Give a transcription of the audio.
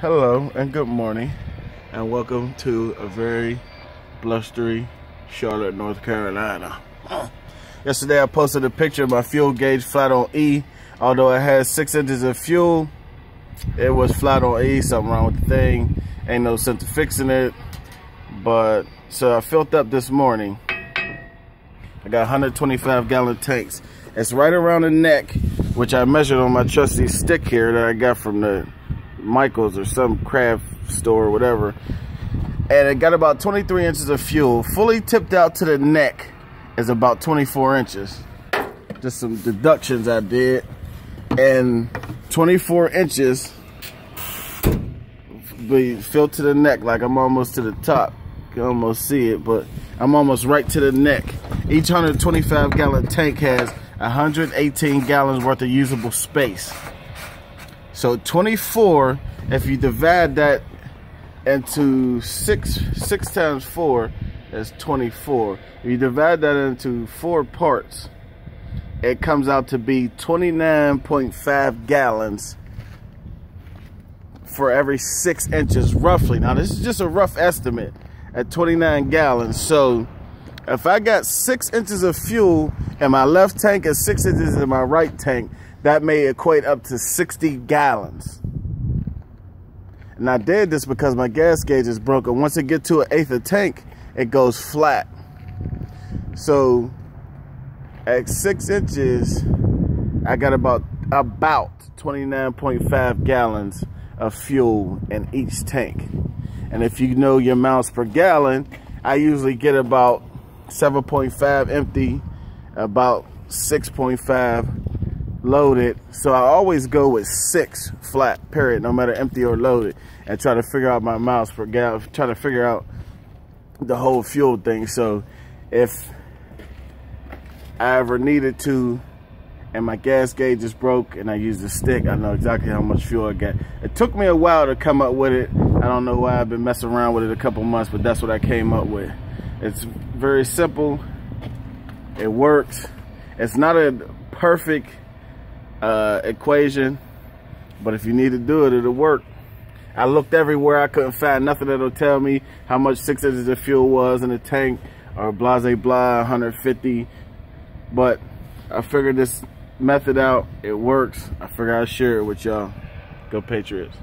Hello and good morning, and welcome to a very blustery Charlotte, North Carolina. Yesterday I posted a picture of my fuel gauge flat on E. Although it had six inches of fuel, it was flat on E, something wrong with the thing. Ain't no sense to fixing it. But, so I filled up this morning. I got 125 gallon tanks. It's right around the neck, which I measured on my trusty stick here that I got from the Michael's or some craft store or whatever. And it got about 23 inches of fuel. Fully tipped out to the neck is about 24 inches. Just some deductions I did. And 24 inches be filled to the neck like I'm almost to the top. You can almost see it, but I'm almost right to the neck. Each 125 gallon tank has 118 gallons worth of usable space. So 24, if you divide that into six, six times four, is 24. If you divide that into four parts, it comes out to be 29.5 gallons for every six inches, roughly. Now, this is just a rough estimate at 29 gallons. So, if I got six inches of fuel in my left tank and six inches in my right tank, that may equate up to 60 gallons. And I did this because my gas gauge is broken. Once it get to an eighth of tank, it goes flat. So at six inches, I got about about 29.5 gallons of fuel in each tank. And if you know your miles per gallon, I usually get about 7.5 empty, about 6.5 loaded. So I always go with six flat, period, no matter empty or loaded, and try to figure out my miles per gallon, try to figure out the whole fuel thing. So if I ever needed to and my gas gauge is broke and I use a stick, I know exactly how much fuel I got. It took me a while to come up with it. I don't know why I've been messing around with it a couple months, but that's what I came up with. It's very simple. It works. It's not a perfect uh, equation. But if you need to do it, it'll work. I looked everywhere. I couldn't find nothing that'll tell me how much six inches of fuel was in the tank or blase blah 150. But I figured this method out. It works. I figured I'd share it with y'all. Go Patriots.